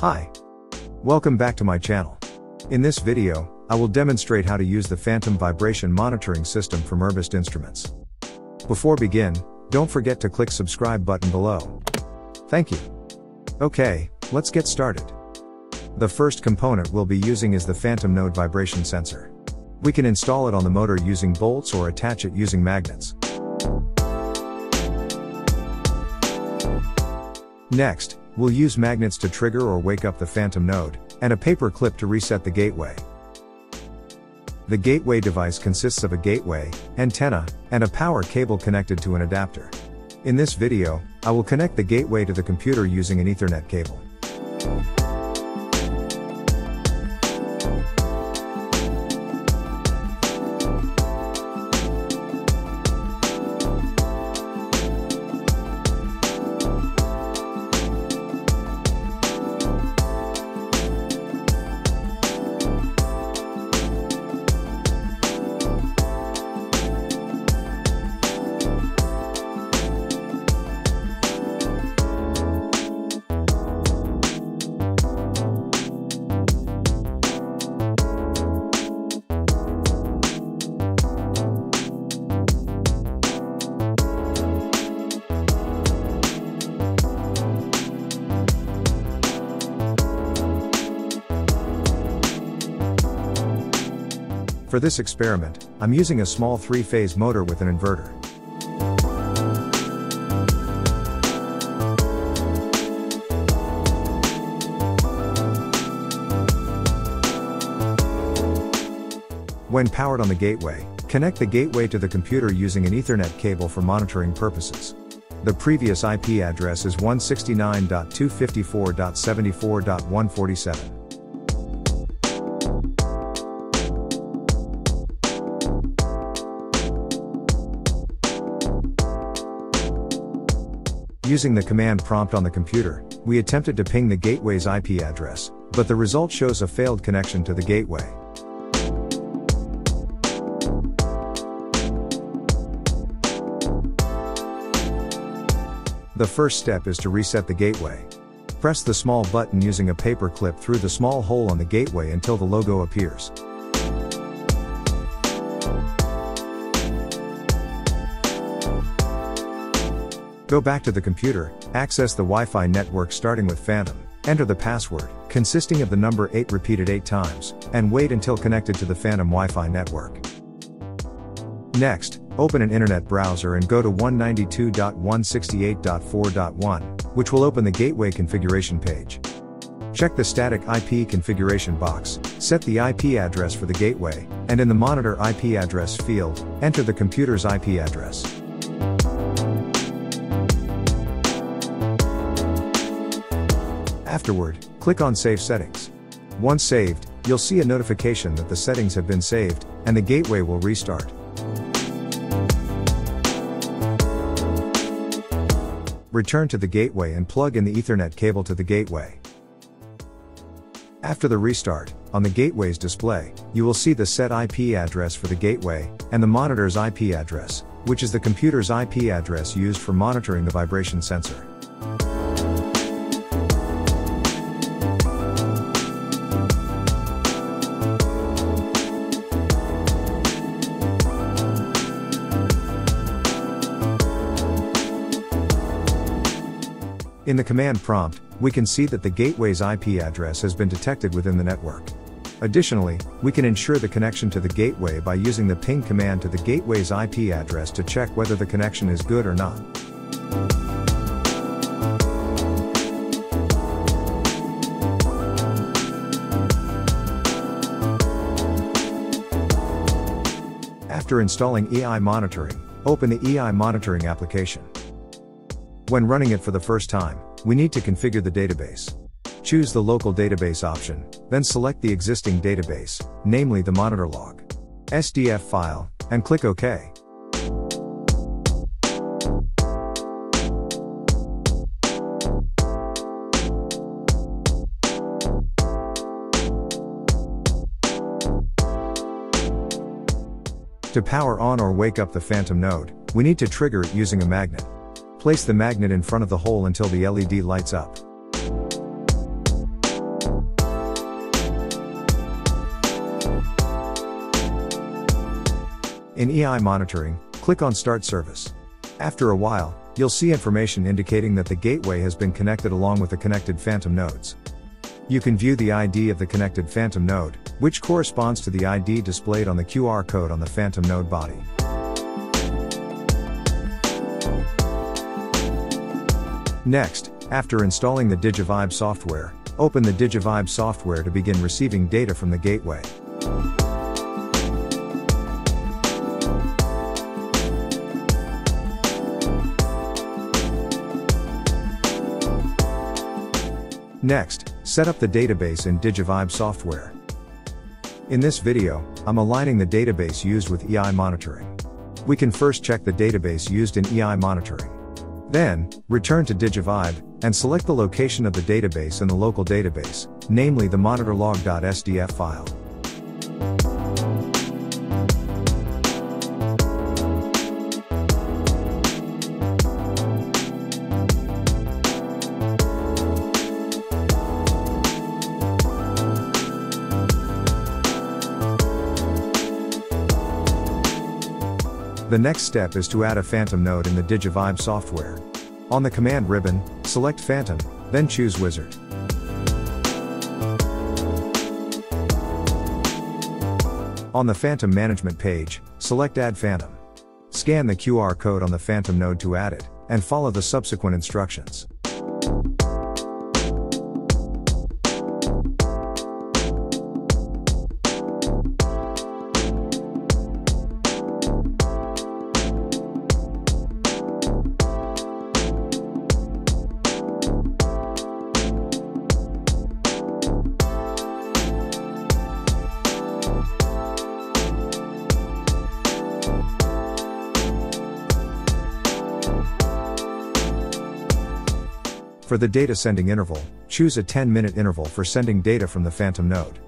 Hi. Welcome back to my channel. In this video, I will demonstrate how to use the Phantom Vibration Monitoring System from Erbessd Instruments. Before begin, don't forget to click subscribe button below. Thank you. Okay, let's get started. The first component we'll be using is the Phantom Node Vibration Sensor. We can install it on the motor using bolts or attach it using magnets. Next, we'll use magnets to trigger or wake up the phantom node, and a paper clip to reset the gateway. The gateway device consists of a gateway, antenna, and a power cable connected to an adapter. In this video, I will connect the gateway to the computer using an Ethernet cable. For this experiment, I'm using a small three-phase motor with an inverter. When powered on the gateway, connect the gateway to the computer using an Ethernet cable for monitoring purposes. The previous IP address is 169.254.74.147. Using the command prompt on the computer, we attempted to ping the gateway's IP address, but the result shows a failed connection to the gateway. The first step is to reset the gateway. Press the small button using a paper clip through the small hole on the gateway until the logo appears. Go back to the computer, access the Wi-Fi network starting with Phantom, enter the password, consisting of the number 8 repeated 8 times, and wait until connected to the Phantom Wi-Fi network. Next, open an internet browser and go to 192.168.4.1, which will open the gateway configuration page. Check the static IP configuration box, set the IP address for the gateway, and in the monitor IP address field, enter the computer's IP address. Afterward, click on Save Settings. Once saved, you'll see a notification that the settings have been saved, and the gateway will restart. Return to the gateway and plug in the Ethernet cable to the gateway. After the restart, on the gateway's display, you will see the set IP address for the gateway, and the monitor's IP address, which is the computer's IP address used for monitoring the vibration sensor. In the command prompt, we can see that the gateway's IP address has been detected within the network. Additionally, we can ensure the connection to the gateway by using the ping command to the gateway's IP address to check whether the connection is good or not. After installing EI monitoring, open the EI monitoring application. When running it for the first time, we need to configure the database. Choose the local database option, then select the existing database, namely the monitor log. SDF file, and click OK. To power on or wake up the phantom node, we need to trigger it using a magnet. Place the magnet in front of the hole until the LED lights up. In EI monitoring, click on Start Service. After a while, you'll see information indicating that the gateway has been connected along with the connected phantom nodes. You can view the ID of the connected phantom node, which corresponds to the ID displayed on the QR code on the phantom node body. Next, after installing the Digivibe software, open the Digivibe software to begin receiving data from the gateway. Next, set up the database in Digivibe software. In this video, I'm aligning the database used with EI monitoring. We can first check the database used in EI monitoring. Then, return to Digivibe, and select the location of the database in the local database, namely the monitorlog.sdf file. The next step is to add a Phantom node in the Digivibe software. On the command ribbon, select Phantom, then choose Wizard. On the Phantom management page, select Add Phantom. Scan the QR code on the Phantom node to add it, and follow the subsequent instructions. For the data sending interval, choose a 10 minute interval for sending data from the Phantom node.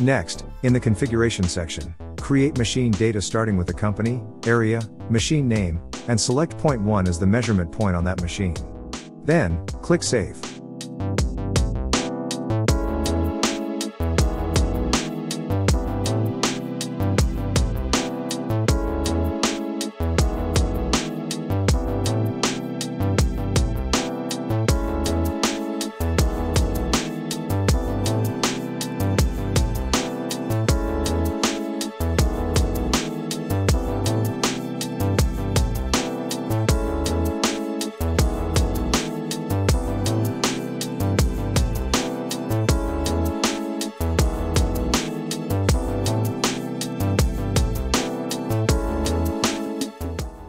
Next, in the configuration section, create machine data starting with the company, area, machine name, and select point 1 as the measurement point on that machine. Then, click Save.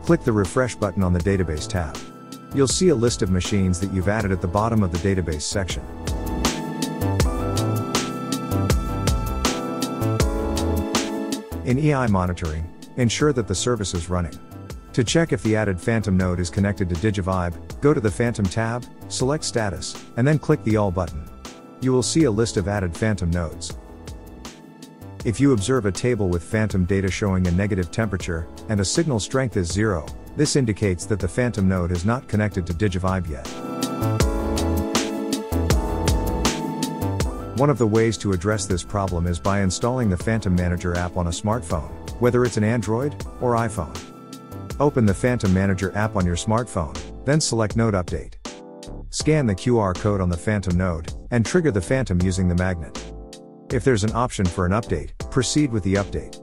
Click the Refresh button on the Database tab. You'll see a list of machines that you've added at the bottom of the Database section. In EI monitoring, ensure that the service is running. To check if the added Phantom node is connected to Digivibe, go to the Phantom tab, select Status, and then click the All button. You will see a list of added Phantom nodes. If you observe a table with phantom data showing a negative temperature, and a signal strength is zero, this indicates that the phantom node is not connected to Digivibe yet. One of the ways to address this problem is by installing the Phantom Manager app on a smartphone, whether it's an Android or iPhone. Open the Phantom Manager app on your smartphone, then select Node Update. Scan the QR code on the Phantom node, and trigger the Phantom using the magnet. If there's an option for an update, proceed with the update.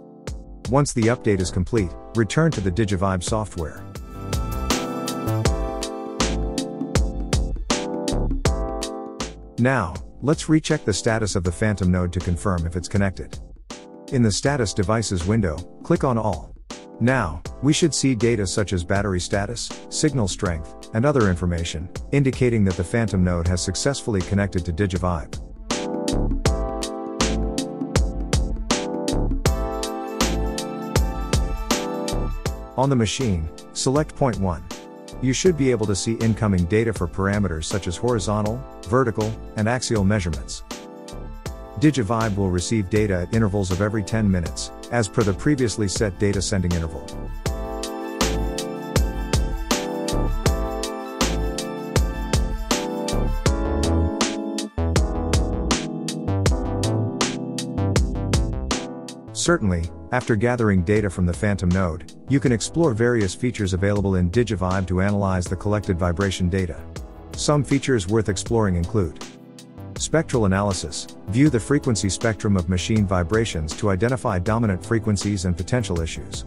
Once the update is complete, return to the Digivibe software. Now, let's recheck the status of the Phantom node to confirm if it's connected. In the Status Devices window, click on All. Now, we should see data such as battery status, signal strength, and other information, indicating that the Phantom node has successfully connected to Digivibe. On the machine, select point 1. You should be able to see incoming data for parameters such as horizontal, vertical, and axial measurements. Digivibe will receive data at intervals of every 10 minutes, as per the previously set data sending interval. Certainly, after gathering data from the Phantom node, you can explore various features available in Digivibe to analyze the collected vibration data. Some features worth exploring include Spectral analysis view the frequency spectrum of machine vibrations to identify dominant frequencies and potential issues.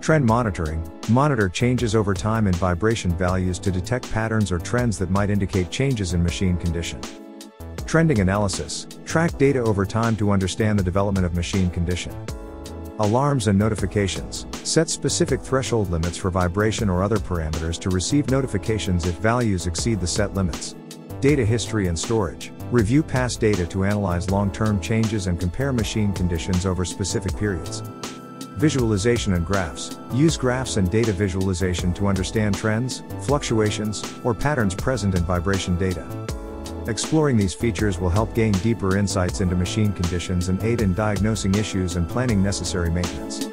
Trend monitoring monitor changes over time in vibration values to detect patterns or trends that might indicate changes in machine condition. Trending analysis track data over time to understand the development of machine condition. Alarms and notifications set specific threshold limits for vibration or other parameters to receive notifications if values exceed the set limits. Data history and storage review past data to analyze long term changes and compare machine conditions over specific periods. Visualization and graphs. Use graphs and data visualization to understand trends, fluctuations, or patterns present in vibration data. Exploring these features will help gain deeper insights into machine conditions and aid in diagnosing issues and planning necessary maintenance.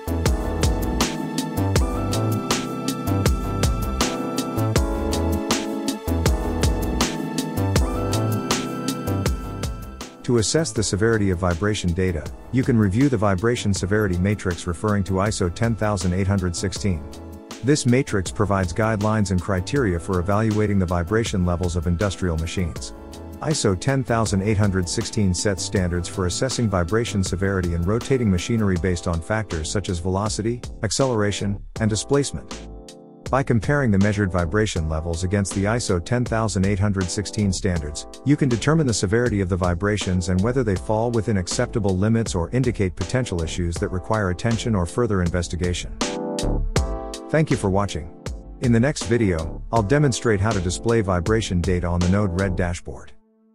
To assess the severity of vibration data, you can review the vibration severity matrix referring to ISO 10816. This matrix provides guidelines and criteria for evaluating the vibration levels of industrial machines. ISO 10816 sets standards for assessing vibration severity in rotating machinery based on factors such as velocity, acceleration, and displacement. By comparing the measured vibration levels against the ISO 10816 standards, you can determine the severity of the vibrations and whether they fall within acceptable limits or indicate potential issues that require attention or further investigation. Thank you for watching. In the next video, I'll demonstrate how to display vibration data on the Node-RED dashboard.